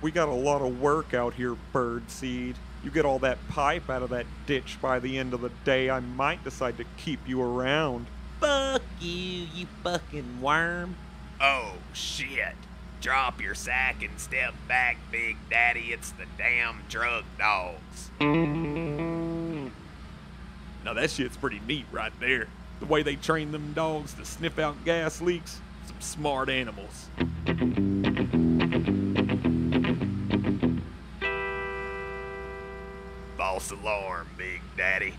We got a lot of work out here, Birdseed. You get all that pipe out of that ditch by the end of the day, I might decide to keep you around. Fuck you, you fucking worm. Oh, shit. Drop your sack and step back, Big Daddy. It's the damn drug dogs. Now that shit's pretty neat right there. The way they train them dogs to sniff out gas leaks. Some smart animals. False alarm, Big Daddy.